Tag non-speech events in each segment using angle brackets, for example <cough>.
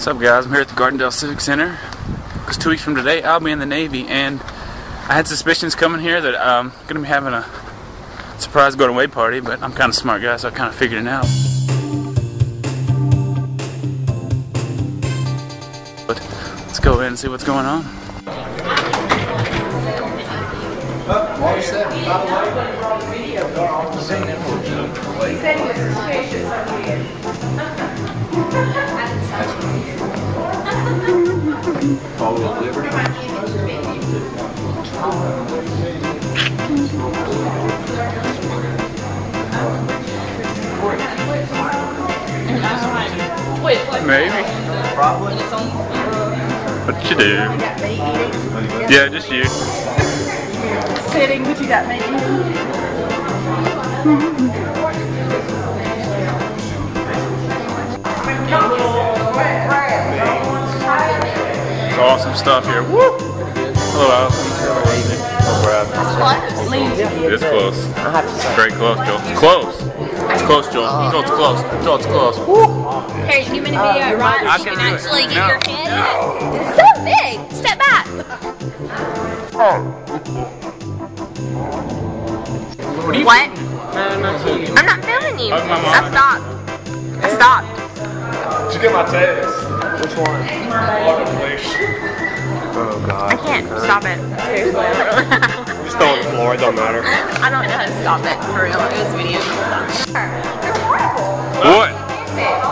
What's up, guys? I'm here at the Gardendale Civic Center because two weeks from today I'll be in the Navy, and I had suspicions coming here that I'm going to be having a surprise going away party, but I'm kind of smart guy, so I kind of figured it out. But let's go in and see what's going on. <laughs> Maybe. Probably. What you do? Yeah, just you. Sitting, but you got me. It's awesome stuff here. Woo! Hello, Allison. Hello, Lindsay. Hello, Brad. It's close. Very close, Joel. It's close. It's close, Joel. Joel, it's close. Joel, it's close. Here, you mean uh, a video, right? I You can can do it. actually get No. your head in it. It's so big. Step back. What? I'm not filming you. Hug my. I stopped. I stopped. Did you get my text? Which one? Welcome, please. Oh god. I can't stop it. Seriously. <laughs> Just throw it on the floor, it don't matter. I don't know how to stop it for real. It was video. What?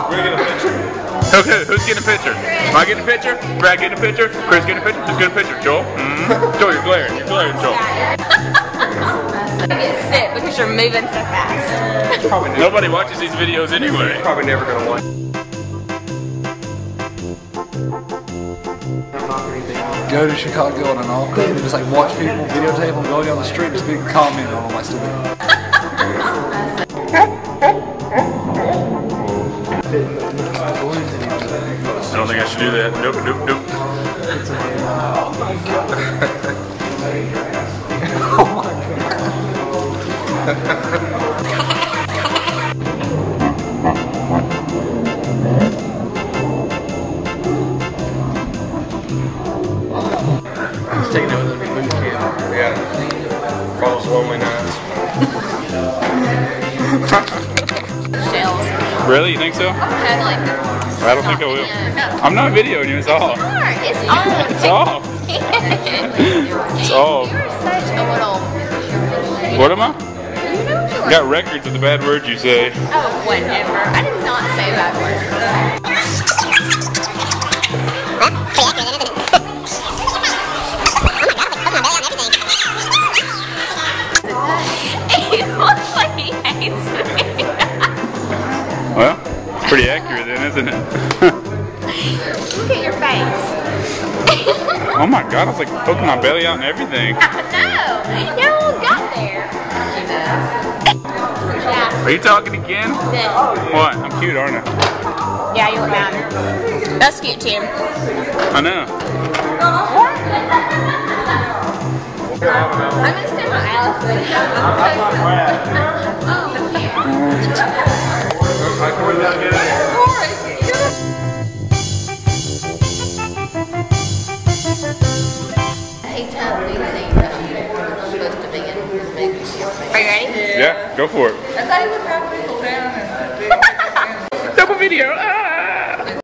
We're gonna get a picture. Okay, who's getting a picture? Am I getting a picture? Brad getting a picture? Chris getting a picture? Who's getting a picture? Joel? Mm-hmm. <laughs> Joel, you're glaring. You're glaring, Joel. You get sit because you're moving so fast. Nobody watches these videos anyway. probably never gonna watch. Go to Chicago on an all club and just like watch people videotape them going down the street and just be comment on them like stupid. I don't think I should do that. Nope, nope, nope. <laughs> those lonely nights. Shells. Oh really? You think so? Totally. I don't think I will. I'm not videoing you. It's all. It's on. It's all. It's all. You're such a little. What am I? You know you got records of the bad words you say. Oh, whatever. I did not say that word. Pretty accurate then, isn't it? Look at your face. oh my god, I was like poking my belly out and everything. <laughs> no, you all got there. Yeah, Are you talking again? this. What? I'm cute, aren't I? Yeah, you look bad. That's cute, Tim. I know. I'm gonna my Alice <laughs> oh, Are you ready? Yeah, go for it. <laughs> Double video. Ah!